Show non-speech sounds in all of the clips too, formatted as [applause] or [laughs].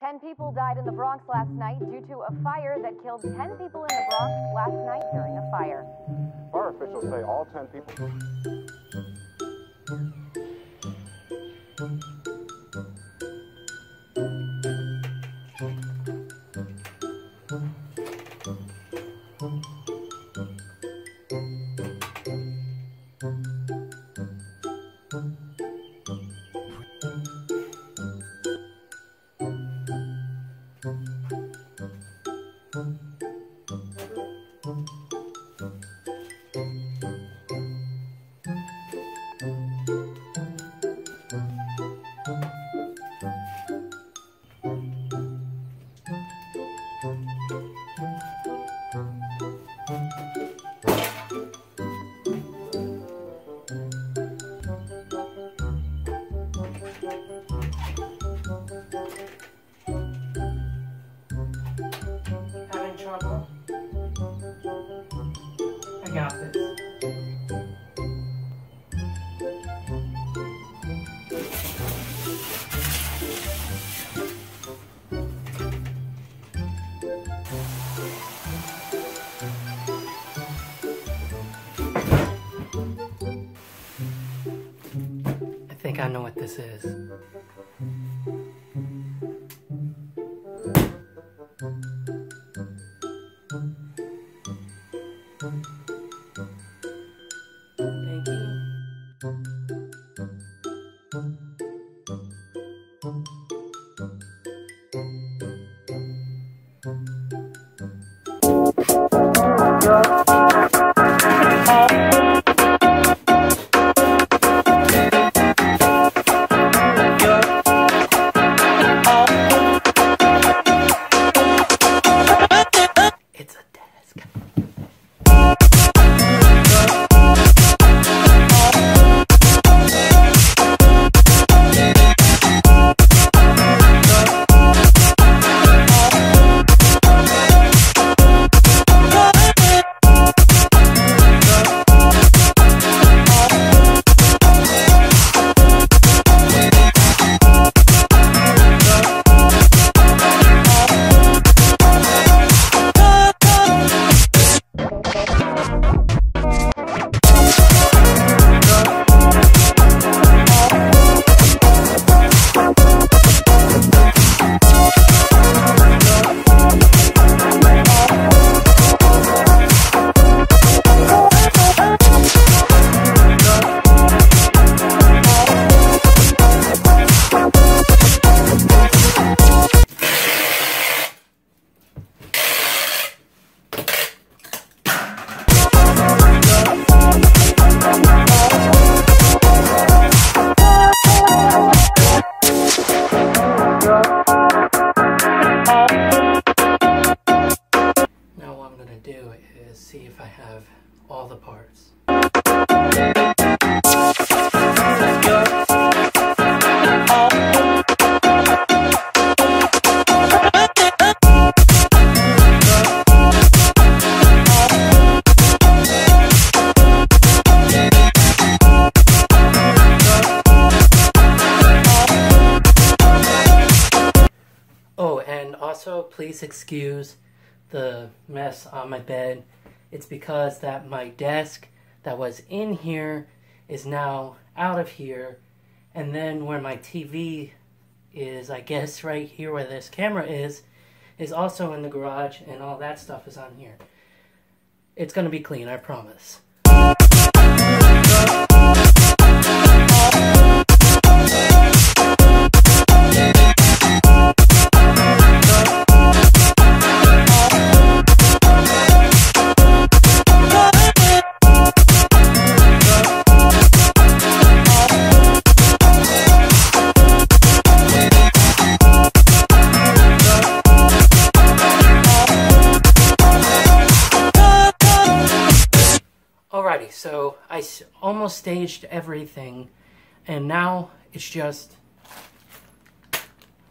Ten people died in the Bronx last night due to a fire that killed ten people in the Bronx last night during a fire. Fire officials say all 10 people. Having Thank you. I think I know what this is. I'm gonna do is see if I have all the parts. Oh, and also please excuse the mess on my bed. It's because that my desk that was in here is now out of here. And then where my TV is, I guess [laughs] right here where this camera is, is also in the garage and all that stuff is on here. It's gonna be clean, I promise. I almost staged everything, and now it's just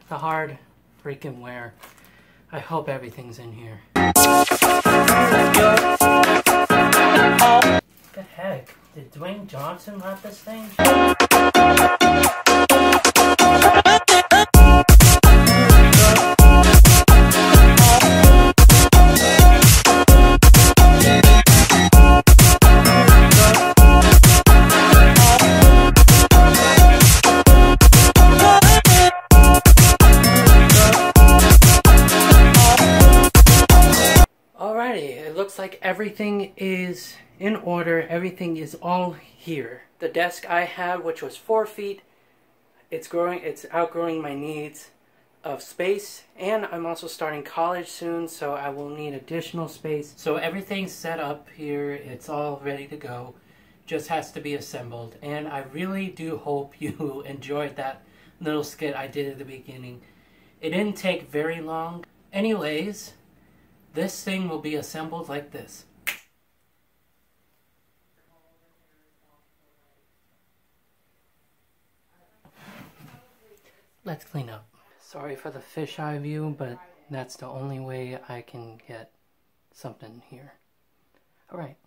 the hard freaking ware. I hope everything's in here. What the heck? Did Dwayne Johnson wrap this thing? It looks like everything is in order. Everything is all here. The desk I had, which was four feet, it's growing. It's outgrowing my needs of space, and I'm also starting college soon, so I will need additional space. So everything's set up here. It's all ready to go. Just has to be assembled, and I really do hope [laughs] you enjoyed that little skit I did at the beginning. It didn't take very long. Anyways, this thing will be assembled like this. Let's clean up. Sorry for the fisheye view, but that's the only way I can get something here. Alright.